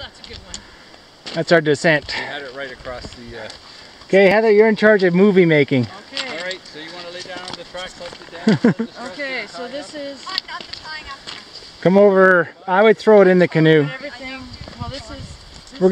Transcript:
that's a good one. That's our descent. We had it right across the... Uh... Okay, Heather, you're in charge of movie making. Okay. All right, so you want to lay down the track, like it down. okay, so this up. is... Come over. I would throw it in the canoe. Everything. Well, this is... We're